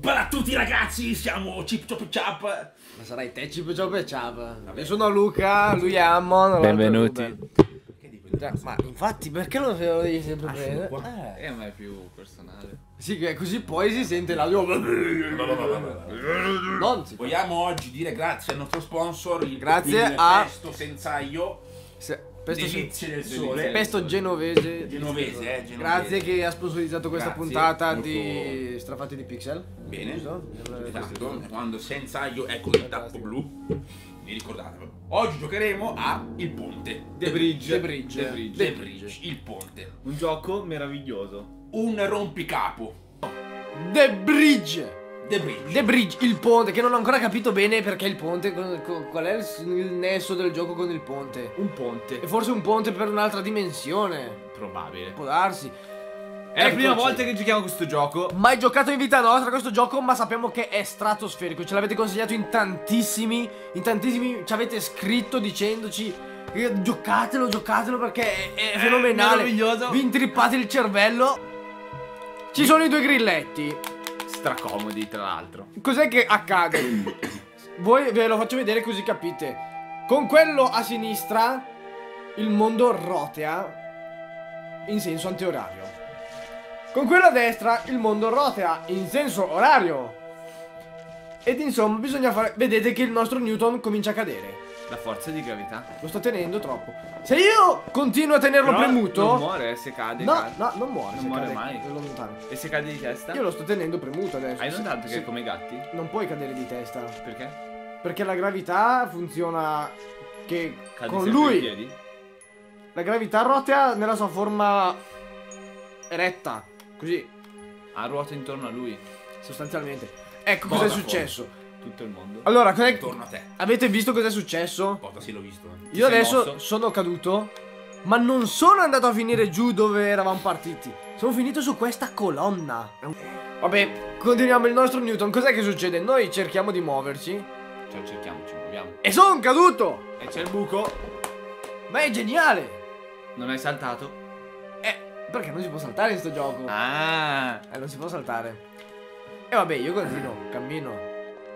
Bella a tutti ragazzi, siamo Chip Chop Chap. Ma sarai te Chip Chop e Chap. Io sono Luca, lui è Ammon. Benvenuti. Già, Ma infatti perché lo devi sempre Ah, prendere? qua. Eh. E a me è più personale. Sì, che così poi si sente l'audio. Non si Vogliamo oggi dire grazie al nostro sponsor, il Grazie a- Pesto Senza Io, Se- Pesto, Delizie del Delizie Sole. del pesto genovese. Genovese, eh, genovese. Grazie che ha sponsorizzato questa Grazie, puntata molto- di Strafatti di Pixel. Bene. Giusto? Esatto, quando senza io ecco il tappo blu. Vi ricordate? Oggi giocheremo a Il Ponte. The Bridge. The Bridge. The Bridge. The Bridge, il ponte. Un gioco meraviglioso. Un rompicapo. The Bridge. The Bridge. The Bridge, il ponte, che non ho ancora capito bene perché il ponte, qual è il, nesso del gioco con il ponte. Un ponte. E forse un ponte per un'altra dimensione, Probabile. può darsi. È la prima Eccoci. volta che giochiamo questo gioco. Mai giocato in vita nostra questo gioco, ma sappiamo che è stratosferico. Ce l'avete consigliato in tantissimi, in tantissimi, ci avete scritto dicendoci eh, giocatelo, giocatelo perché è, è fenomenale. meraviglioso. Vi intrippate il cervello. Ci sono i due grilletti. Stracomodi, tra l'altro. Cos'è che accade? Voi ve lo faccio vedere così capite. Con quello a sinistra il mondo rotea in senso antiorario. Con quello a destra il mondo rotea in senso orario. Ed insomma bisogna fare... Vedete che il nostro Newton comincia a cadere. La forza di gravità. Lo sto tenendo troppo. Se io continuo a tenerlo Però premuto... Non muore, se cade. No, cade. no, non muore. Non muore cade mai. è lontano. E se cade di testa? Io lo sto tenendo premuto adesso. Hai notato che se- è come i gatti? Non puoi cadere di testa. Perché? Perché la gravità funziona che Cadi con lui piedi? la gravità rotea nella sua forma retta, così Ha ruota intorno a lui. sostanzialmente. Ecco cos'è fuori. successo. Tutto il mondo. Allora, cos'è Intorno a te. Avete visto cos'è successo? Cosa sì l'ho visto. eh. Io adesso mosso? sono caduto, ma non sono andato a finire giù dove eravamo partiti. Sono finito su questa colonna. Vabbè, continuiamo il nostro Newton. Cos'è che succede? Noi cerchiamo di muoverci Cioè, cerchiamo, ci muoviamo. e sono caduto. E c'è il buco. Ma è geniale. Non hai saltato? Eh, perché non si può saltare in sto gioco? Ah. Eh, non si può saltare. E vabbè, io continuo, cammino.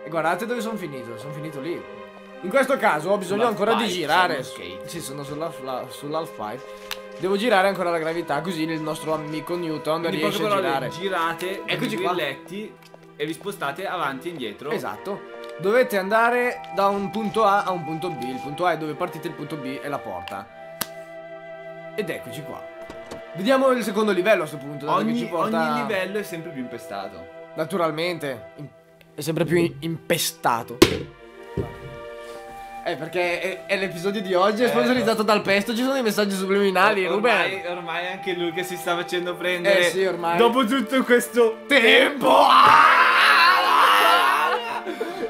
E guardate dove sono finito, sono finito lì. In questo caso ho bisogno ancora di girare. Sì, sono sull'half la- sull'half pipe. Devo girare ancora la gravità, così il nostro amico Newton Quindi riesce a girare. girate Eccoci i qua. grilletti e vi spostate avanti e indietro. Esatto. Dovete andare da un punto A a un punto B. Il punto A è dove partite, il punto B è la porta. Ed eccoci qua. Vediamo il secondo livello a questo punto. Ogni, ci porta... ogni livello è sempre più impestato. Naturalmente. È sempre più impestato. Eh, perché è, è l'episodio di oggi, è Eh, sponsorizzato dal pesto, ci sono dei messaggi subliminali, ormai, Ruben. ormai anche lui che si sta facendo prendere. Eh sì, ormai. Dopo tutto questo Tempo!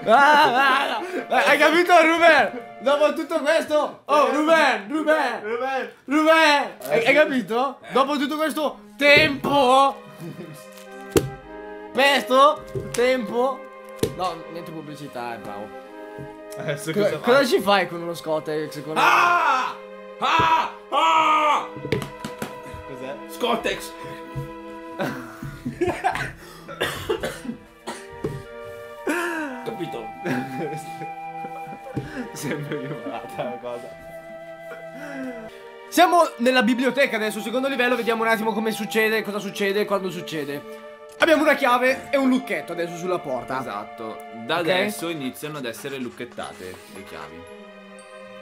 Ah, ah, ah. Hai capito, Ruben? Dopo tutto questo... Oh, Ruben, Ruben, Ruben, Ruben! Hai, hai capito? Dopo tutto questo tempo... Pesto? Tempo? No, niente pubblicità, è bravo. Adesso Co- cosa, cosa fai? ci fai con uno Scottex? Secondo me? Ah! Ah! Ah! Cos'è? Scottex! Capito? Sempre più malata la cosa. Siamo nella biblioteca adesso, secondo livello, vediamo un attimo come succede, cosa succede, quando succede. Abbiamo una chiave e un lucchetto adesso sulla porta. Esatto. Da Ok. adesso iniziano ad essere lucchettate le chiavi.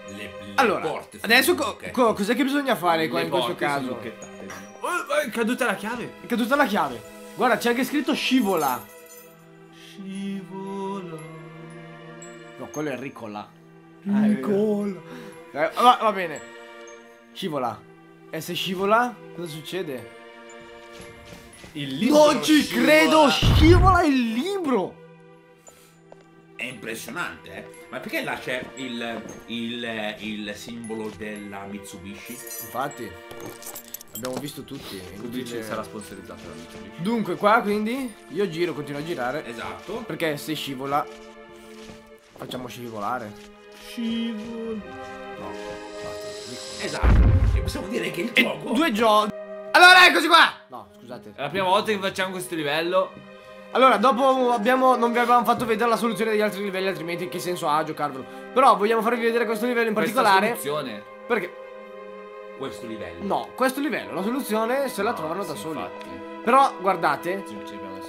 Le, le Allora, porte adesso co- co- cos'è che bisogna fare qua Le in questo caso? lucchettate. Oh, è caduta la chiave. È caduta la chiave. Guarda, c'è anche scritto scivola. Scivola. No, quello è Ricola. Ah, Ricola. Eh, va, va bene. Scivola. E se scivola, cosa succede? Il libro Non ci scivola. credo, scivola il libro. È impressionante, eh? Ma perché là c'è il, il, il simbolo della Mitsubishi? Infatti, abbiamo visto tutti. Mitsubishi inutile- sarà sponsorizzato da Mitsubishi. Dunque, qua quindi io giro, continuo a girare. Esatto. Perché se scivola, facciamo scivolare. Scivola. No, basta. Esatto. E possiamo dire che il gioco... due giochi. Eccoci qua. No, scusate. È la prima volta che facciamo questo livello. Allora, dopo abbiamo, non vi avevamo fatto vedere la soluzione degli altri livelli, altrimenti che senso ha giocarvelo? Però vogliamo farvi vedere questo livello in Questa particolare. soluzione. Perché? Questo livello. No, questo livello, la soluzione se la No, trovano da sì, soli. infatti. Però, guardate,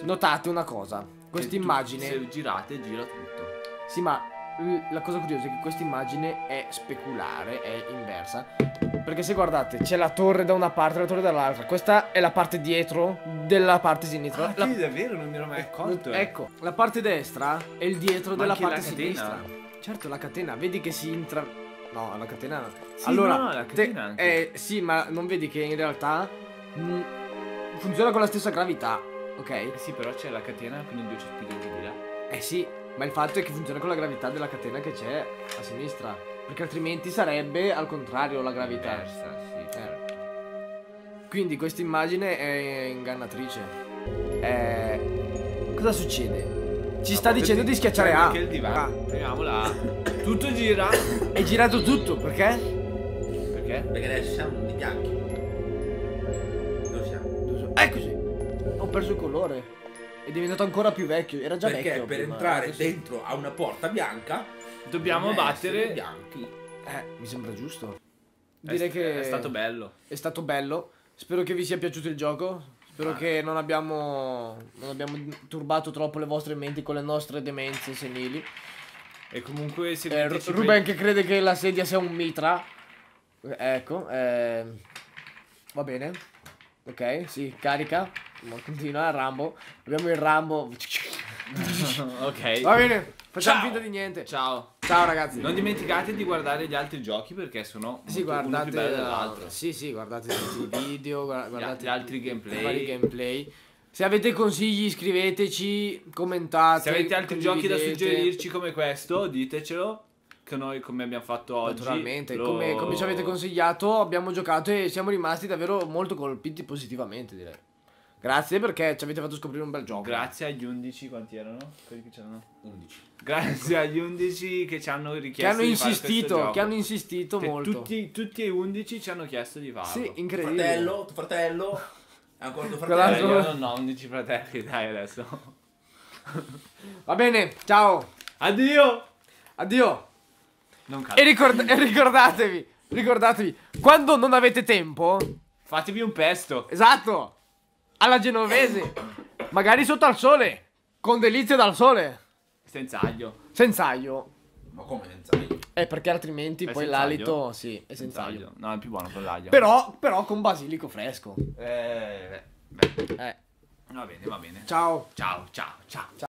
notate una cosa. Questa immagine. Se girate, gira tutto. Sì, ma la cosa curiosa è che questa immagine è speculare, è inversa. Perché se guardate, c'è la torre da una parte e la torre dall'altra. Questa è la parte dietro della parte sinistra. Ah, La- sì, davvero, non mi ero mai accorto. eh. Ecco, la parte destra è il dietro Ma della parte sinistra. Certo, la catena, vedi che si intra. No, la catena. Sì, allora, no, la te- catena anche. eh, sì, ma non vedi che in realtà mm, funziona con la stessa gravità, ok? Eh sì, però c'è la catena con i due centimetri di là. Eh sì, ma il fatto è che funziona con la gravità della catena che c'è a sinistra. Perché altrimenti sarebbe al contrario la gravità. Diversa, sì. certo. Quindi questa immagine è ingannatrice. Eh, cosa succede? Ci sta Ma dicendo di schiacciare A. anche il divano. Ah, la A. Tutto gira. è girato tutto, perché? Perché? Perché adesso siamo di bianchi. Dove siamo? Eccoci. Ho perso il colore. È diventato ancora più vecchio. Era già Perché vecchio. per prima, entrare adesso- dentro a una porta bianca Dobbiamo bisogna battere. bianchi. Eh, mi sembra giusto. È Direi st- che è stato bello. È stato bello. Spero che vi sia piaciuto il gioco. Spero Ah. che non abbiamo, non abbiamo turbato troppo le vostre menti con le nostre demenze senili. E comunque Eh, seguiteci Ru- Ruben che crede che la sedia sia un mitra. Eh, Ecco, eh, va bene. Ok, sì, carica. Continua, Rambo. Abbiamo il Rambo. ok. Va bene, facciamo Ciao. finta di niente. Ciao. Ciao ragazzi. Non dimenticate di guardare gli altri giochi perché sono Sì, molto- guardate, più bello eh, dell'altro. sì, sì, guardate tutti i video, guarda- guardate gli altri gameplay. vari gameplay. Se avete consigli scriveteci, commentate. Se avete altri giochi da suggerirci come questo, ditecelo. Che noi come abbiamo fatto oggi. Naturalmente, lo- come, come ci avete consigliato, abbiamo giocato e siamo rimasti davvero molto colpiti positivamente, direi. Grazie perché ci avete fatto scoprire un bel gioco. Grazie agli 11, quanti erano? Quelli che c'erano. 11. Grazie agli 11 che ci hanno richiesto Che hanno insistito, che hanno insistito Che molto. Tutti, tutti e 11 ci hanno chiesto di farlo. Sì, incredibile. Fratello, tuo fratello. Ancora tuo Eh, Quell'altro- fratello. io non ho 11 fratelli, dai adesso. Va bene, ciao. Addio! Addio. Non E, ricord- e ricordatevi, ricordatevi, quando non avete tempo, Fatevi un pesto. esatto, alla genovese, magari sotto al sole, con delizie dal sole, Senza aglio. senza aglio. Ma come senza aglio? Eh, perché altrimenti È poi senza l'alito, aglio? sì, è senza aglio. No, è più buono con l'aglio. Però, però con basilico fresco. Eh, beh, beh. Eh, Va bene, va bene. ciao. Ciao, ciao, ciao.